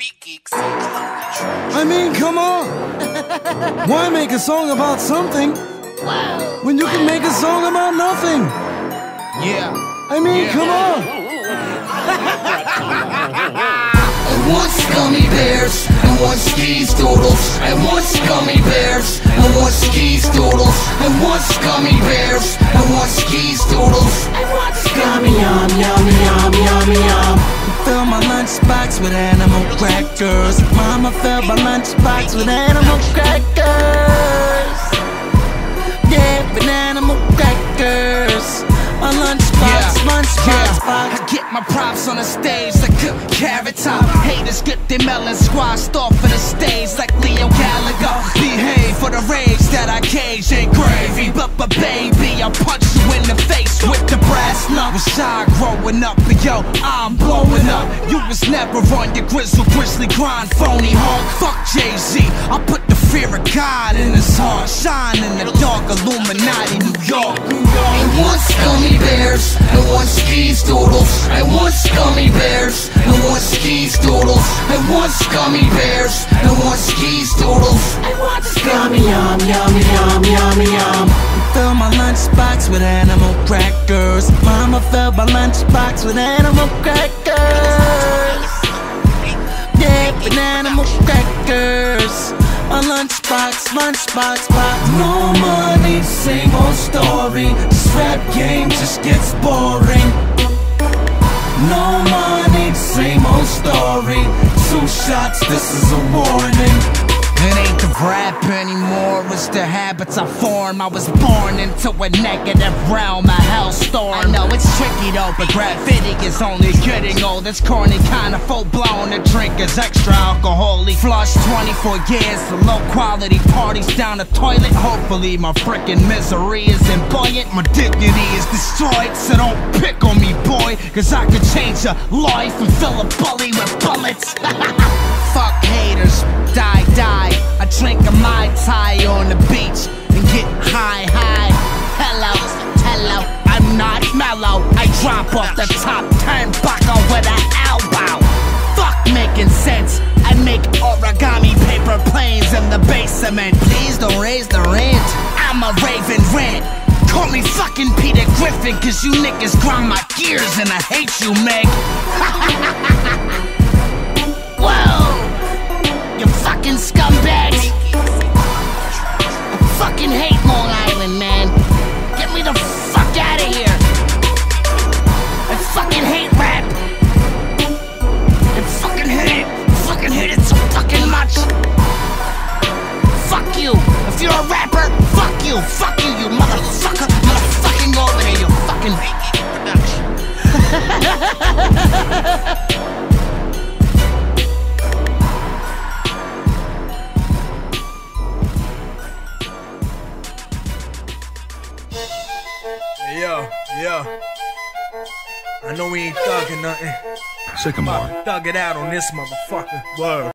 I mean, come on. Why make a song about something when you can make a song about nothing? Yeah. I mean, come on. And once gummy bears, and once Cheez Doodles, and once gummy bears, and once Cheez Doodles, and once gummy bears, and once Cheez Doodles, and once gummy yum yum yum yum yum. Fill my lunchbox with animal crackers. Mama filled my lunchbox with animal crackers. Yeah, with animal crackers. My lunchbox, Yeah. lunchbox, Yeah, I get my props on the stage like a carrot top. Haters get their melon squashed off of the stage like Leo Gallagher. Behave for the rage that I cage ain't gravy, but but baby, I'll punch you in the face with the brass. Was shy growing up, but yo, I'm blowing up. You was never on your grizzle grizzly grind, phony hawk. Fuck Jay Z, I put the fear of God in his heart. Shine in the dark, Illuminati, New York. And once gummy bears, and once Cheez Doodles, and once gummy bears, and once Cheez Doodles, I want gummy bears, and once Cheez Doodles, and once gummy yum yum yum yum yum. Lunchbox with animal crackers. Mama filled my lunchbox with animal crackers. Yeah, with animal crackers. My lunchbox, lunchbox, box. No money, same old story. This rap game just gets boring. No money, same old story. Two shots, this is a warning. It ain't the rap anymore, it's the habits I form. I was born into a negative realm, a hellstorm. I know it's tricky though, but graffiti is only getting old. It's corny, kinda full blown. The drink is extra alcoholic. Flush 24 years, the low quality parties down the toilet. Hopefully, my freaking misery isn't buoyant. My dignity is destroyed, so don't pick on me, boy. Cause I could change your life and fill a bully with bullets. Fuck haters, die, die. I drink a Mai Tai on the beach and get high, high. Hello, hello, I'm not mellow. I drop off the top ten turnbuckle with an elbow. Fuck making sense. I make origami paper planes in the basement. Please don't raise the rent. I'm a raven rant. Call me fucking Peter Griffin, cause you niggas grind my gears and I hate you, Meg. a rapper, fuck you. Fuck you, you motherfucker. Motherfucking go over there, you fucking. Yeah, yeah. I know we ain't thugging nothing. Sycamore. Thug it out on this motherfucker. Word.